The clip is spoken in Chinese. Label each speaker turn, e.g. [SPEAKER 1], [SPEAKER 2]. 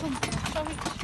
[SPEAKER 1] 放稍微